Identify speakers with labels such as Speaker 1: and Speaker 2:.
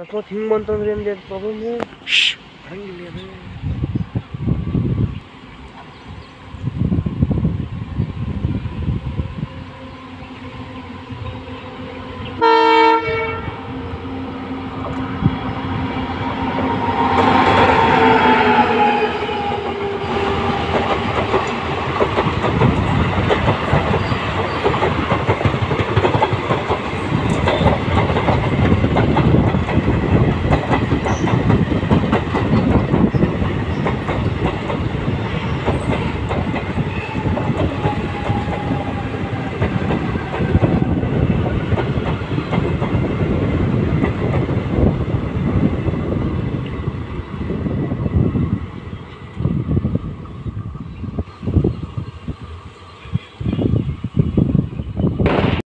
Speaker 1: Kakot hingman tong rin din pa mo. Ang giliyan.